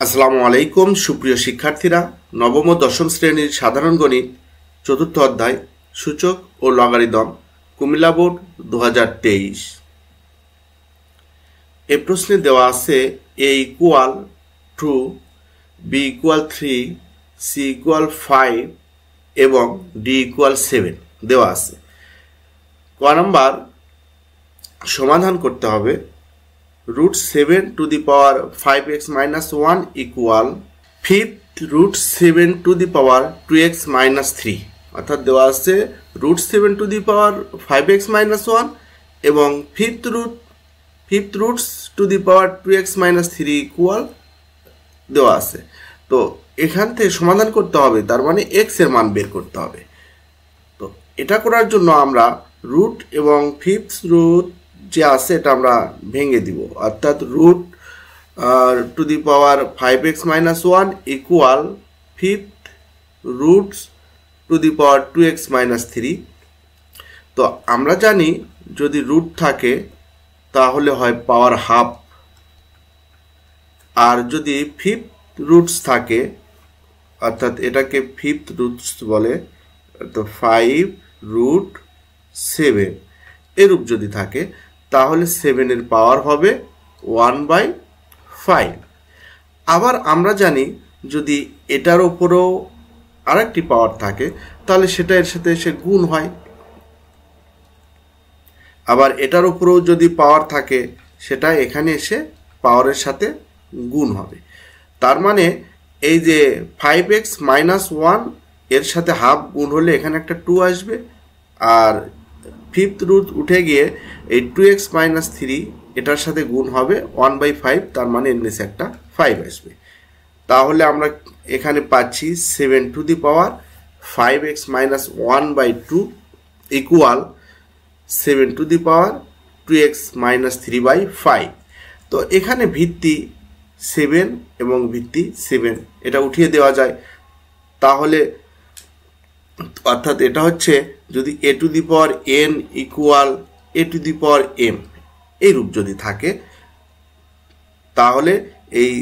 আসসালামু আলাইকুম, সুপ্রিয় শিক্ষার্থীরা। নবম ও দশম শ্রেণির সাধারণ গণিত, চতুর্থ অধ্যায়, সূচক ও লগারিদম, কুমিল্লা বোর্ড দু হাজার তেইশ। এ প্রশ্নে দেওয়া আছে, A equal to B equal three C equal five এবং ডি ইকুয়াল সেভেন দেওয়া আছে। ক নাম্বার, সমাধান করতে হবে। Root 7 to the power 5x minus 1 equal fifth root 7 to the power 2x minus 3 অর্থাৎ দেওয়া আছে root 7 to the power 5x minus 1 এবং fifth root fifth roots to the power 2x minus 3 equal দেওয়া আছে তো এখান থেকে সমাধান করতে হবে তার মানে এর মান বের করতে হবে তো এটা করার জন্য আমরা রুট এবং ফিফথ রুট যে আছে এটা আমরা ভেঙে দিব। অর্থাৎ root to the power five x minus one equal fifth roots to the power two x minus three তো আমরা জানি যদি রুট থাকে, তাহলে হয় পাওয়ার হাফ আর যদি ফিফথ রুটস থাকে, অর্থাৎ এটাকে ফিফথ রুটস বলে, তো ফাইভ রুট সেভেন এরূপ যদি থাকে তাহলে সেভেনের পাওয়ার হবে ওয়ান বাই ফাইভ আবার আমরা জানি যদি এটার ওপরেও আরেকটি পাওয়ার থাকে, তাহলে সেটা এর সাথে এসে গুণ হয়। আবার এটার উপরেও যদি পাওয়ার থাকে, সেটা এখানে এসে পাওয়ারের সাথে গুণ হবে। তার মানে এই যে ফাইভ এক্স মাইনাস ওয়ানের সাথে হাফ গুণ হলে এখানে একটা টু আসবে, আর ফিফথ রুট উঠে গিয়ে এই টু এক্স মাইনাস থ্রি এটার সাথে গুণ হবে ওয়ান বাই ফাইভ তার মানে এর নিচে একটা ফাইভ আসবে। তাহলে আমরা এখানে পাচ্ছি seven to the power five x minus one by two equal seven to the power two x minus three by five তো এখানে ভিত্তি সেভেন এবং ভিত্তি সেভেন এটা উঠিয়ে দেওয়া যায়। তাহলে অর্থাৎ এটা হচ্ছে যদি A to the power N equal A to the power M এই রূপ যদি থাকে, তাহলে এই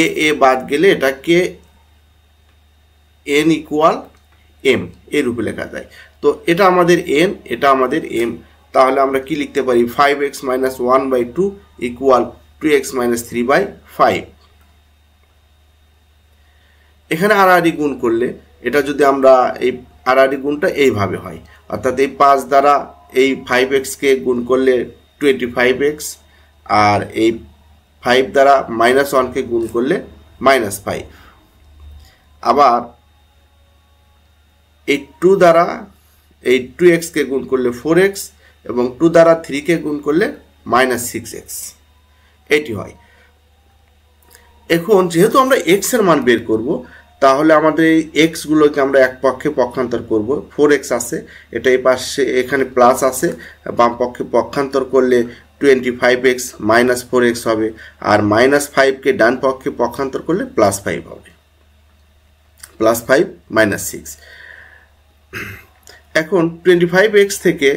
এ এ বাদ গেলে এটাকে এন ইকুয়াল এম এই রূপে লেখা যায়। তো এটা আমাদের এন এটা আমাদের এম তাহলে আমরা কি লিখতে পারি? Five x minus one by two equal two x minus three by five এখানে আড়াআড়ি গুণ করলে, এটা যদি আমরা এই আড়াআড়ি গুণটা এইভাবে হয়। অর্থাৎ এই পাঁচ দ্বারা এই ফাইভ এক্সকে গুণ করলে টোয়েন্টি ফাইভ এক্স আর এই ফাইভ দ্বারা মাইনাস ওয়ানকে গুণ করলে মাইনাস ফাইভ আবার এই টু দ্বারা এই টু এক্সকে গুণ করলে ফোর এক্স এবং টু দ্বারা থ্রিকে গুণ করলে মাইনাস সিক্স এক্স এটি হয়। এখন যেহেতু আমরা এক্সের মান বের করব তাহলে আমাদের এই এক্সগুলোকে আমরা এক পক্ষে পক্ষান্তর করব। ফোর এক্স আছে, এটা এই পাশে, এখানে প্লাস আছে, বাম পক্ষে পক্ষান্তর করলে twenty five x minus four x হবে, আর মাইনাস ফাইভকে ডান পক্ষে পক্ষান্তর করলে প্লাস ফাইভ হবে। প্লাস ফাইভ মাইনাস সিক্স এখন টোয়েন্টি ফাইভ এক্স থেকে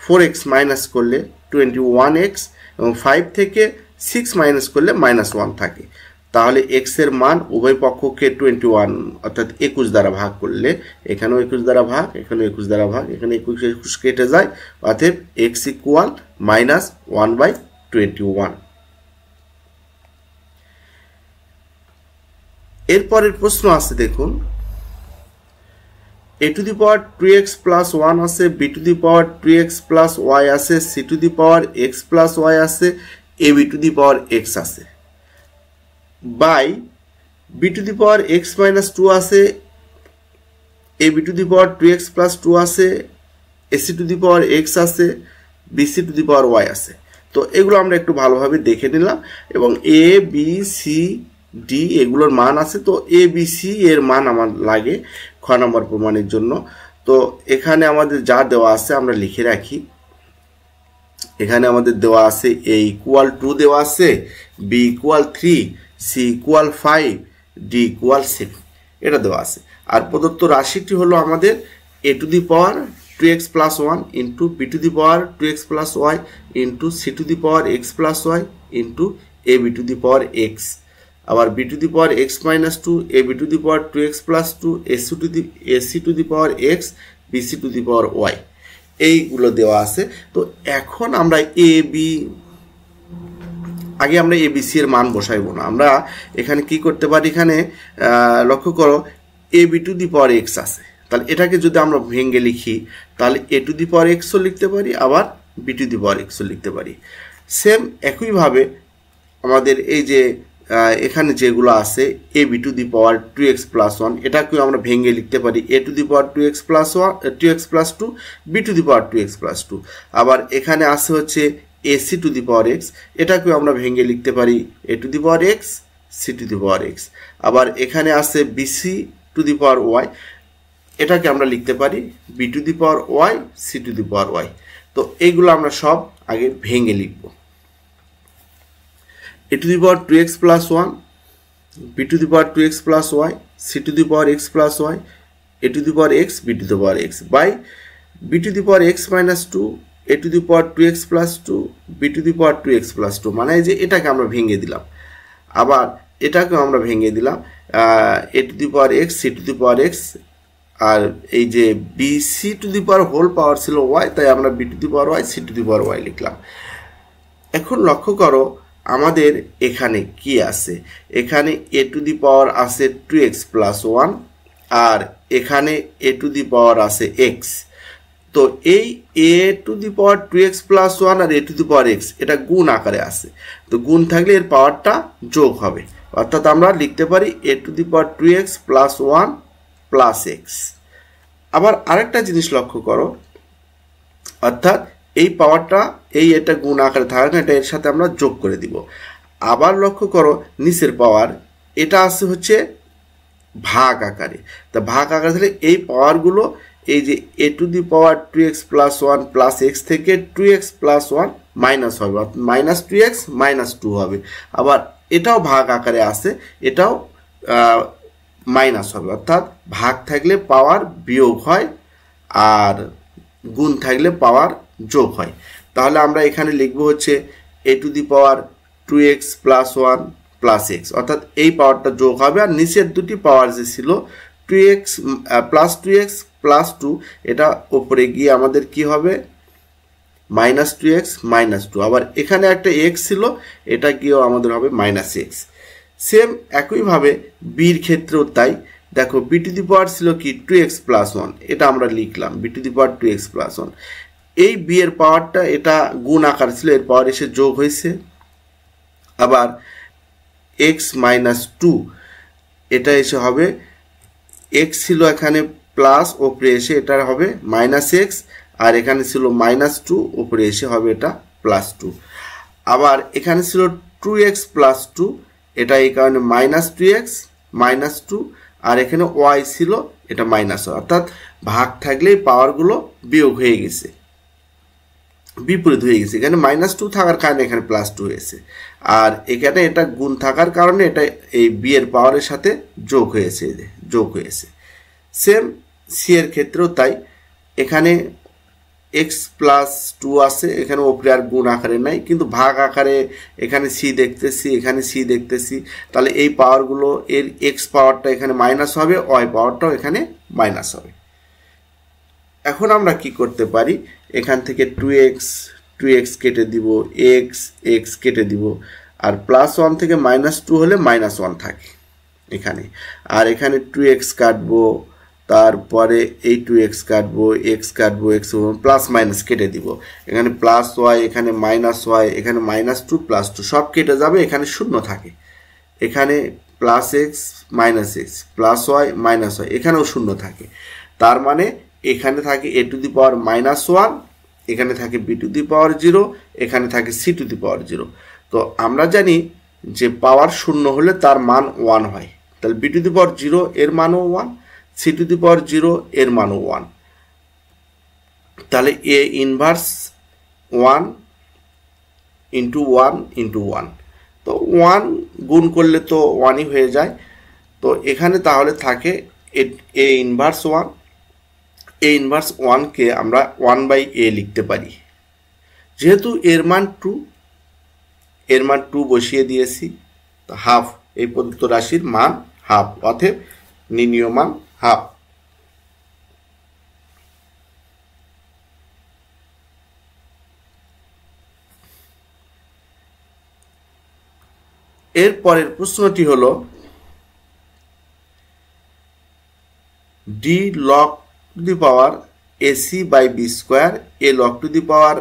ফোর এক্স মাইনাস করলে টোয়েন্টি ওয়ান এক্স এবং ফাইভ থেকে সিক্স মাইনাস করলে মাইনাস ওয়ান থাকে। তাহলে এক্সের মান উভয় পক্ষকে টোয়েন্টি ওয়ান অর্থাৎ একুশ দ্বারা ভাগ করলে এখানেও একুশ দ্বারা ভাগ, এখানেও একুশ দ্বারা ভাগ, এখানে একুশ একুশ কেটে যায় অর্থাৎ x equal minus one by twenty one এরপরের প্রশ্ন আছে, দেখুন। A to the power two x plus one আছে b to the power two x plus y আছে c to the power x plus y আছে a b to the power x আছে। By b to the power x minus two আছে, a b to the power two x plus two আছে a c to the power x আছে b c to the power y আছে। তো এগুলো আমরা একটু ভালোভাবে দেখে নিলাম এবং এ, বি, সি, ডি এগুলোর মান আছে। তো এ, বি, সি এর মান আমার লাগে খ নম্বর প্রমাণের জন্য। তো এখানে আমাদের যা দেওয়া আছে আমরা লিখে রাখি। এখানে আমাদের দেওয়া আছে এ ইকুয়াল টু দেওয়া আছে b equal three c equal five d equal seven এটা দেওয়া আছে। আর প্রদত্ত রাশিটি হলো আমাদের a to the power two x plus one into b to the power two x plus y into c to the power x plus y into a b to the power x আবার b to the power x minus two a b to the power two x plus two a c to the a c to the power x b c to the power y এইগুলো দেওয়া আছে। তো এখন আমরা এ, B, আগে আমরা ABC এর মান বসাইব না। আমরা এখানে কি করতে পারি? এখানে লক্ষ্য করো, a, b to the power x আছে। তাহলে এটাকে যদি আমরা ভেঙে লিখি, তাহলে এ টু দি পাওয়ার এক্সও লিখতে পারি, আবার বি টু দি পাওয়ার এক্সও লিখতে পারি। সেম একইভাবে আমাদের এই যে এখানে যেগুলো আছে a b to the power two x plus one এটাকেও আমরা ভেঙে লিখতে পারি a to the power two x plus one two x plus two b to the power two x plus two আবার এখানে আছে হচ্ছে a c to the power x এটাকেও আমরা ভেঙে লিখতে পারি a to the power x c to the power x আবার এখানে আছে b c to the power y এটাকে আমরা লিখতে পারি b to the power y c to the power y তো এইগুলো আমরা সব আগে ভেঙে লিখব। A to the power two x plus one b to the power two x plus y c to the power x plus y a to the power x b to the power x by b to the power x minus two a to the power two x plus two b to the power two x plus two মানে যে এটাকে আমরা ভেঙে দিলাম আবার এটাকেও আমরা ভেঙে দিলাম a to the power x c to the power x আর এই যে b c to the power whole power ছিল ওয়াই তাই আমরা b to the power y c to the power y লিখলাম এখন লক্ষ্য করো আমাদের এখানে কি আছে? এখানে এ টু দি পাওয়ার আছে টু এক্স প্লাস ওয়ান আর এখানে এ টু দি পাওয়ার আছে এক্স তো এই a to the power two x plus one R a to the power x এটা গুণ আকারে আছে। তো গুণ থাকলে এর পাওয়ারটা যোগ হবে। অর্থাৎ আমরা লিখতে পারি a to the power two x plus one plus x আবার আরেকটা জিনিস লক্ষ্য করো। অর্থাৎ এই পাওয়ারটা এই এটা গুণ আকারে থাকে না এটা এর সাথে আমরা যোগ করে দিব। আবার লক্ষ্য করো, নিচের পাওয়ার, এটা আছে হচ্ছে ভাগ আকারে। তা ভাগ আকারে তাহলে এই পাওয়ারগুলো, এই যে a to the power two x plus one plus x থেকে two x plus one minus হবে, অর্থাৎ minus two x minus two হবে। আবার এটাও ভাগ আকারে আছে, এটাও মাইনাস হবে, অর্থাৎ ভাগ থাকলে পাওয়ার বিয়োগ হয়, আর গুণ থাকলে পাওয়ার যোগ হয়। তাহলে আমরা এখানে লিখব হচ্ছে a to the power two x plus one plus x অর্থাৎ এই পাওয়ারটা যোগ হবে আর নিচের দুটি পাওয়ার যে ছিল two x plus two x plus two এটা ওপরে গিয়ে আমাদের কি হবে? Minus two x minus two আবার এখানে একটা এক্স ছিল, এটা গিয়েও আমাদের হবে মাইনাস এক্স সেম একইভাবে বির ক্ষেত্রেও তাই। দেখো বি টু দি পাওয়ার ছিল কি? টু এক্স প্লাস ওয়ান এটা আমরা লিখলাম b to the power two x plus one এই বি এর পাওয়ারটা এটা গুণ আকার ছিল, এর পাওয়ার এসে যোগ হয়েছে। আবার এক্স মাইনাস টু এটা এসে হবে এক্স ছিল এখানে প্লাস ওপরে এসে এটার হবে মাইনাস এক্স আর এখানে ছিল মাইনাস টু ওপরে এসে হবে এটা প্লাস টু আবার এখানে ছিল টু এক্স প্লাস টু এটা এই কারণে minus two x minus two আর এখানে ওয়াই ছিল, এটা মাইনাস অর্থাৎ ভাগ থাকলেই পাওয়ারগুলো বিয়োগ হয়ে গেছে। বিপরীত হয়ে গেছে। এখানে মাইনাস টু থাকার কারণে এখানে প্লাস টু হয়েছে। আর এখানে এটা গুণ থাকার কারণে এটা এই বি এর পাওয়ারের সাথে যোগ হয়েছে যোগ হয়েছে। সেম সি এর ক্ষেত্রেও তাই। এখানে এক্স প্লাস টু আছে, এখানে ওপরে আর গুণ আকারে নাই, কিন্তু ভাগ আকারে এখানে সি দেখতেছি, এখানে সি দেখতেছি। তাহলে এই পাওয়ারগুলো এর এক্স পাওয়ারটা এখানে মাইনাস হবে ওয়াই পাওয়ারটাও এখানে মাইনাস হবে। এখন আমরা কি করতে পারি? এখান থেকে টু এক্স টু এক্স কেটে দিব এক্স এক্স কেটে দিব। আর প্লাস ওয়ান থেকে মাইনাস টু হলে মাইনাস ওয়ান থাকে এখানে। আর এখানে টু এক্স কাটবো, তারপরে এই টু এক্স কাটবো এক্স কাটবো এক্স প্লাস মাইনাস কেটে দিব। এখানে প্লাস ওয়াই এখানে মাইনাস ওয়াই এখানে মাইনাস টু প্লাস টু সব কেটে যাবে, এখানে শূন্য থাকে। এখানে plus x minus x plus y minus y এখানেও শূন্য থাকে। তার মানে এখানে থাকে a to the power minus one এখানে থাকে b to the power zero এখানে থাকে c to the power zero তো আমরা জানি যে পাওয়ার শূন্য হলে তার মান ওয়ান হয়। তাহলে b to the power zero এর মানও one c to the power zero এর মানও ওয়ান তাহলে a inverse one into one into one তো ওয়ান গুণ করলে তো ওয়ানই হয়ে যায়। তো এখানে তাহলে থাকে a inverse one a inverse ওয়ানকে আমরা ওয়ান বাই এ লিখতে পারি। যেহেতু এর মান টু এর মান টু বসিয়ে দিয়েছি, তো হাফ এই প্রদত্ত রাশির মান হাফ অতএব নির্ণীয় মান হাফ এর পরের প্রশ্নটি হল d log to the power a c by b square a log to the power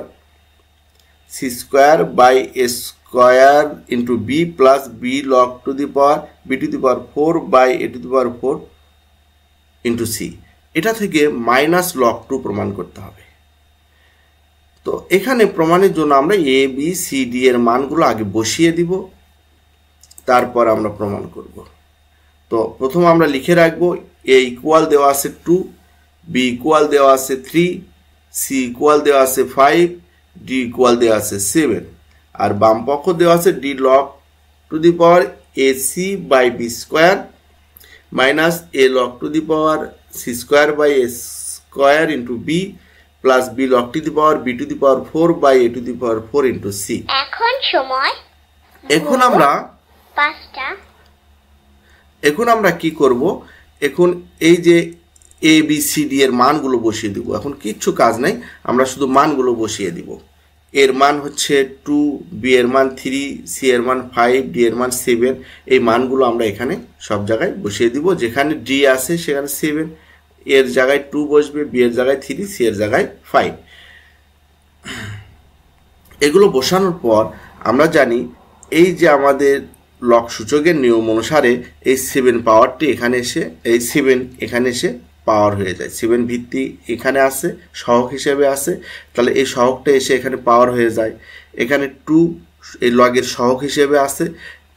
c square by a square into b plus b log to the power b to the power four by a to the power four into c এটা থেকে minus log two প্রমাণ করতে হবে। তো এখানে প্রমাণের জন্য আমরা এ বি সি ডি এর মানগুলো আগে বসিয়ে দিব, তারপর আমরা প্রমাণ করব। তো প্রথম আমরা লিখে রাখব এ ইকুয়াল দেওয়া আছে টু বি ইকুয়াল দেওয়া আছে থ্রি সি ইকুয়াল দেওয়া আছে ফাইভ ডি ইকুয়াল দেওয়া আছে সেভেন আর বাম পক্ষ দেওয়া আছে d log to the power a c by b square minus a log to the power c square by a square into b plus b log to the power b to the power four by a to the power four into c এখন সময় এখন আমরা পাঁচটা। এখন আমরা কি করব? এখন এই যে এ বি সি ডি এর মানগুলো বসিয়ে দিব। এখন কিচ্ছু কাজ নাই, আমরা শুধু মানগুলো বসিয়ে দিব। এর মান হচ্ছে টু বি এর মান থ্রি সি এর মান ফাইভ ডি এর মান সেভেন এই মানগুলো আমরা এখানে সব জায়গায় বসিয়ে দিব। যেখানে ডি আছে সেখানে সেভেন এর জায়গায় টু বসবে বি এর জায়গায় থ্রি সি এর জায়গায় ফাইভ এগুলো বসানোর পর আমরা জানি এই যে আমাদের লক সূচকের নিয়ম অনুসারে এই সেভেন পাওয়ারটি এখানে এসে, এই সেভেন এখানে এসে পাওয়ার হয়ে যায়। সেভেন ভিত্তি এখানে আসে সহক হিসেবে আসে তাহলে এই সহকটা এসে এখানে পাওয়ার হয়ে যায়। এখানে টু এই লগের সহক হিসেবে আসে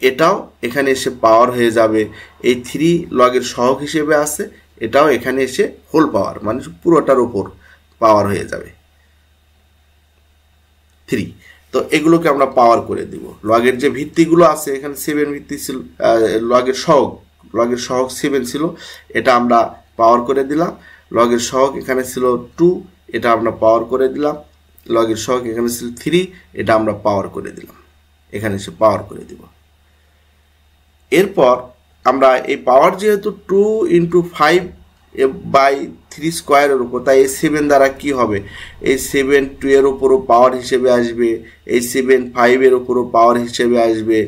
এটাও এখানে এসে পাওয়ার হয়ে যাবে। এই থ্রি লগের সহক হিসেবে আসে এটাও এখানে এসে হোল পাওয়ার মানে পুরোটার উপর পাওয়ার হয়ে যাবে। থ্রি তো এগুলোকে আমরা পাওয়ার করে দিব। লগের যে ভিত্তিগুলো আছে, এখানে সেভেন ভিত্তি ছিল লগের সহগ লগের সহগ সেভেন ছিল, এটা আমরা পাওয়ার করে দিলাম। লগের সহগ এখানে ছিল টু এটা আমরা পাওয়ার করে দিলাম। লগের সহগ এখানে ছিল থ্রি এটা আমরা পাওয়ার করে দিলাম। এখানে এসে পাওয়ার করে দিব। এরপর আমরা এই পাওয়ার যেহেতু two into five by three স্কোয়ারের উপর, তাই এই সেভেন দ্বারা কি হবে? এই সেভেন টু এর উপরও পাওয়ার হিসেবে আসবে, এই সেভেন ফাইভের উপরও পাওয়ার হিসেবে আসবে।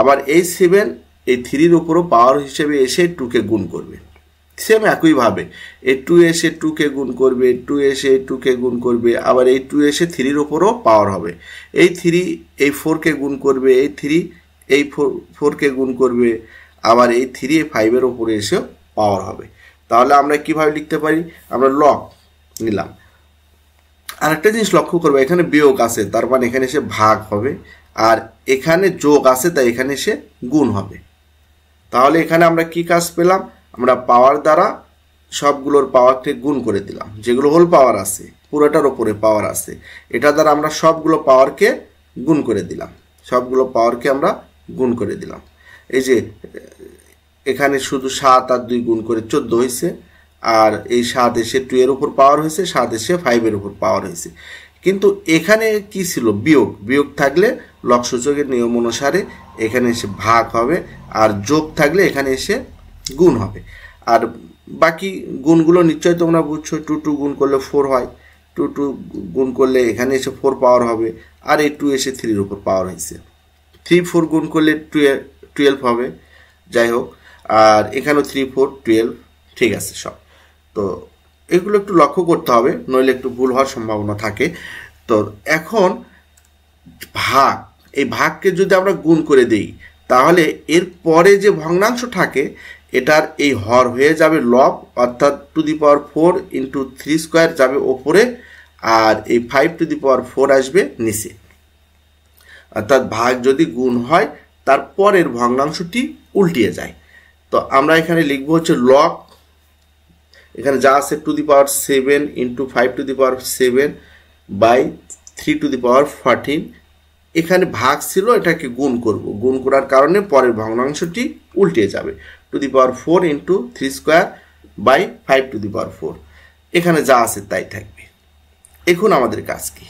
আবার এই সেভেন এই থ্রির উপরও পাওয়ার হিসেবে এসে টুকে গুণ করবে। সেম একইভাবে এ টু এসে টুকে গুণ করবে টু এসে টুকে গুণ করবে, আবার এই টু এসে থ্রির উপরও পাওয়ার হবে। এই থ্রি এই ফোরকে গুণ করবে, এই থ্রি এই ফোর ফোরকে গুণ করবে, আবার এই থ্রি ফাইভের ওপরে এসেও পাওয়ার হবে। তাহলে আমরা কীভাবে লিখতে পারি? আমরা লক নিলাম। আরেকটা জিনিস লক্ষ্য করব, এখানে বিয়োগ আছে, তার মানে এখানে এসে ভাগ হবে, আর এখানে যোগ আছে, তাই এখানে এসে গুণ হবে। তাহলে এখানে আমরা কি কাজ পেলাম? আমরা পাওয়ার দ্বারা সবগুলোর পাওয়ারকে গুণ করে দিলাম। যেগুলো হোল পাওয়ার আছে, পুরোটার ওপরে পাওয়ার আছে, এটা দ্বারা আমরা সবগুলো পাওয়ারকে গুণ করে দিলাম। সবগুলো পাওয়ারকে আমরা গুণ করে দিলাম। এই যে, এখানে শুধু সাত আর দুই গুণ করে চোদ্দ হয়েছে, আর এই সাত এসে টু এর উপর পাওয়ার হয়েছে, সাত এসে ফাইভের উপর পাওয়ার হয়েছে। কিন্তু এখানে কি ছিল? বিয়োগ। বিয়োগ থাকলে লক্ষ্যযোগের নিয়ম অনুসারে এখানে এসে ভাগ হবে, আর যোগ থাকলে এখানে এসে গুণ হবে। আর বাকি গুণগুলো নিশ্চয়ই তোমরা বুঝছ, টু টু গুণ করলে ফোর হয়, টু টু গুণ করলে এখানে এসে ফোর পাওয়ার হবে, আর এই টু এসে থ্রির উপর পাওয়ার হয়েছে। থ্রি ফোর গুণ করলে টুয়েলভ হবে, যাই হোক, আর এখানেও থ্রি ফোর, টুয়েলভ, ঠিক আছে সব। তো এগুলো একটু লক্ষ্য করতে হবে, নইলে একটু ভুল হওয়ার সম্ভাবনা থাকে। তো এখন ভাগ, এই ভাগকে যদি আমরা গুণ করে দিই, তাহলে এর পরে যে ভগ্নাংশ থাকে এটার এই হর হয়ে যাবে লব অর্থাৎ to the power four into three square যাবে ওপরে আর এই five to the power four আসবে নিচে। অর্থাৎ ভাগ যদি গুণ হয়, তার পরের ভগ্নাংশটি উল্টিয়ে যায়। তো আমরা এখানে লিখব হচ্ছে লক এখানে যা আছে to the power seven into five to the power seven by three to the power fourteen এখানে ভাগ ছিল, এটাকে গুণ করব। গুণ করার কারণে পরের ভগ্নাংশটি উল্টে যাবে। To the power four into three square by five to the power four. এখানে যা আছে তাই থাকবে। এখন আমাদের কাজ কি?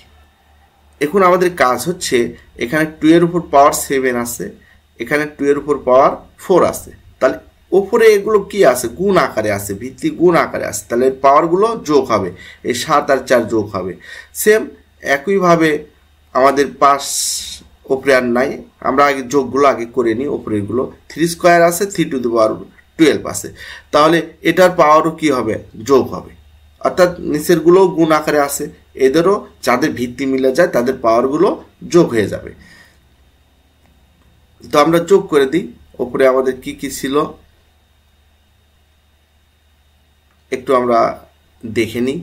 এখন আমাদের কাজ হচ্ছে এখানে টু এর উপর পাওয়ার সেভেন আছে, এখানে টু এর উপর পাওয়ার ফোর আছে। তাহলে ওপরে এগুলো কি আছে? গুণ আকারে আছে, ভিত্তি গুণ আকারে আছে। তাহলে পাওয়ারগুলো যোগ হবে, এই সাত আর চার যোগ হবে। সেম একইভাবে আমাদের পাঁচ ওপরে আর নাই। আমরা আগে যোগগুলো আগে করে নিই, ওপরেরগুলো থ্রি স্কোয়ার আছে three to the power twelve আছে। তাহলে এটার পাওয়ারও কি হবে? যোগ হবে। অর্থাৎ নিচেরগুলো গুণ আকারে আছে। এদেরও যাদের ভিত্তি মিলে যায়, তাদের পাওয়ারগুলো যোগ হয়ে যাবে। তো আমরা যোগ করে দিই। ওপরে আমাদের কি কি ছিল? একটু আমরা দেখে নিই।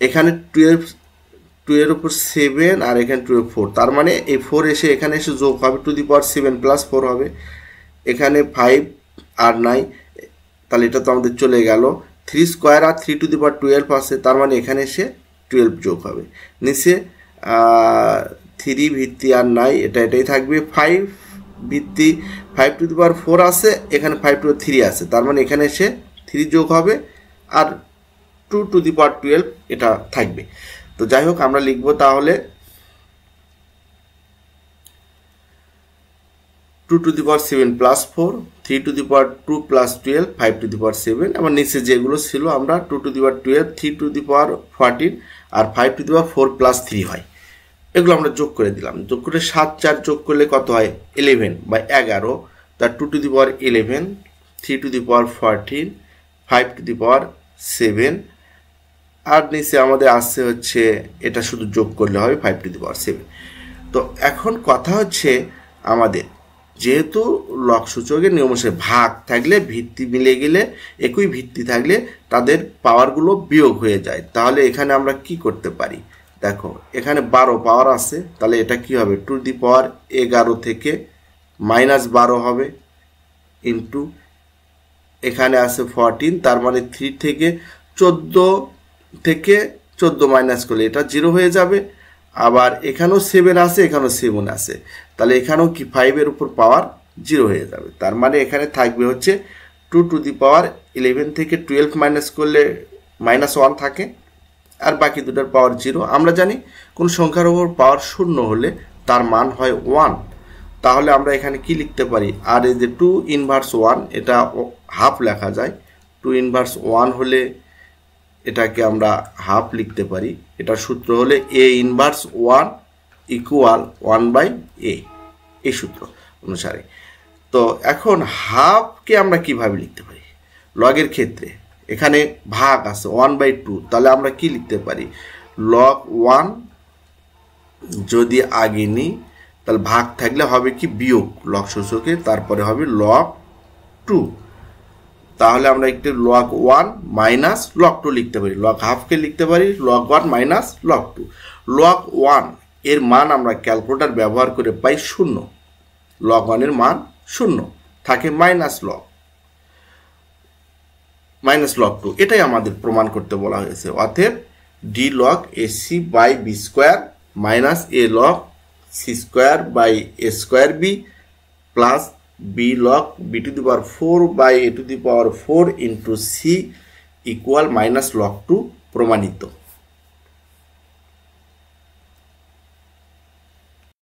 এখানে টুয়েলভ টু এর উপর সেভেন আর এখানে টুয়েলভ ফোর তার মানে এই ফোর এসে এখানে এসে যোগ হবে। To the power seven plus four হবে। এখানে ফাইভ আর নাই তাহলে এটা তো আমাদের চলে গেল। Three square R three to the power twelve আছে, তার মানে এখানে এসে টুয়েলভ যোগ হবে। নিচে থ্রি ভিত্তি আর নাই এটা এটাই থাকবে। ফাইভ ভিত্তি five to the power four আছে, এখানে ফাইভ টু থ্রি আছে, তার মানে এখানে এসে থ্রি যোগ হবে, আর two to the power twelve এটা থাকবে। তো যাই হোক, আমরা লিখব তাহলে two to the power seven plus four three to the power two plus twelve five to the power seven এবং নিচে যেগুলো ছিল আমরা two to the power twelve three to the power fourteen R five to the power four plus three হয় এগুলো আমরা যোগ করে দিলাম যোগ করে সাত চার যোগ করলে কত হয় ইলেভেন বা এগারো তার two to the power eleven three to the power fourteen five to the power seven আর নিচে আমাদের আসছে হচ্ছে এটা শুধু যোগ করলে হবে five to the power seven তো এখন কথা হচ্ছে আমাদের যেহেতু লক সূচকের নিয়ম ভাগ থাকলে, ভিত্তি মিলে গেলে, একই ভিত্তি থাকলে তাদের পাওয়ারগুলো বিয়োগ হয়ে যায়। তাহলে এখানে আমরা কি করতে পারি? দেখো, এখানে বারো পাওয়ার আছে, তাহলে এটা কি হবে? টু দি পাওয়ার এগারো থেকে মাইনাস বারো হবে ইন্টু এখানে আছে ফরটিন তার মানে থ্রি থেকে চোদ্দ থেকে চোদ্দ মাইনাস করলে এটা জিরো হয়ে যাবে। আবার এখানেও সেভেন আছে, এখানেও সেভেন আছে। তাহলে এখানেও কি ফাইভের উপর পাওয়ার জিরো হয়ে যাবে। তার মানে এখানে থাকবে হচ্ছে two to the power eleven থেকে টুয়েলভ মাইনাস করলে মাইনাস ওয়ান থাকে আর বাকি দুটার পাওয়ার জিরো আমরা জানি কোন সংখ্যার উপর পাওয়ার শূন্য হলে তার মান হয় ওয়ান তাহলে আমরা এখানে কি লিখতে পারি? আর এই যে টু ইনভার্স ওয়ান এটা হাফ লেখা যায়। টু ইনভার্স ওয়ান হলে এটাকে আমরা হাফ লিখতে পারি। এটার সূত্র হলে a inverse one equal one by a এই সূত্র অনুসারে। তো এখন হাফকে আমরা কীভাবে লিখতে পারি? লগের ক্ষেত্রে এখানে ভাগ আছে ওয়ান বাই টু তাহলে আমরা কি লিখতে পারি? লগ ওয়ান যদি আগে নিই, তাহলে ভাগ থাকলে হবে কি? বিয়োগ লক সূচকে তারপরে হবে লক টু তাহলে আমরা একটু log one minus log two লিখতে পারি। লক হাফকে লিখতে পারি log one minus log two log one এর মান আমরা ক্যালকুলেটার ব্যবহার করে পাই শূন্য। লগ ওয়ানের মান শূন্য। থাকে minus log minus log two এটাই আমাদের প্রমাণ করতে বলা হয়েছে। অতএব d log a c by b square minus a log c square by a square b plus b log b to the power four by a to the power four into c equal minus log two প্রমাণিত।